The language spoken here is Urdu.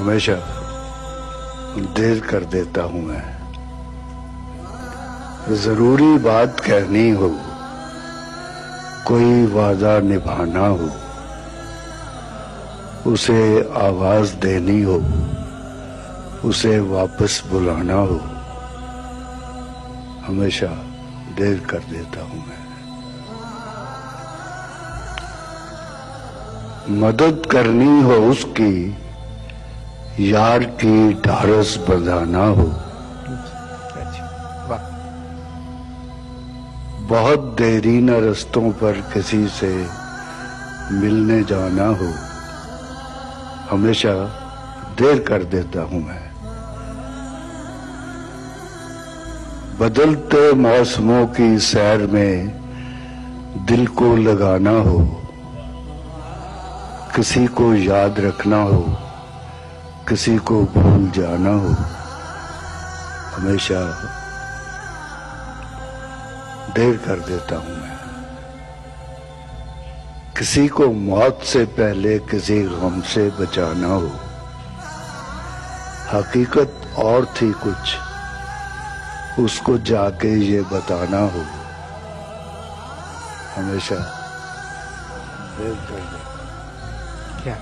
ہمیشہ دیر کر دیتا ہوں میں۔ ضروری بات کہنی ہو، کوئی وعدہ نبھانا ہو، اسے آواز دینی ہو، اسے واپس بلانا ہو، ہمیشہ دیر کر دیتا ہوں میں۔ مدد کرنی ہو اس کی یار کی ڈھارس بندھانا ہو۔ بہت دیرینہ رستوں پر کسی سے ملنے جانا ہو۔ ہمیشہ دیر کر دیتا ہوں میں۔ بدلتے موسموں کی سیر میں دل کو لگانا ہو۔ کسی کو یاد رکھنا ہو۔ کسی کو بھول جانا ہو، ہمیشہ دیر کر دیتا ہوں میں۔ کسی کو موت سے پہلے کسی غم سے بچانا ہو۔ حقیقت اور تھی کچھ، اس کو جا کے یہ بتانا ہو۔ ہمیشہ دیر کر دیتا کیا؟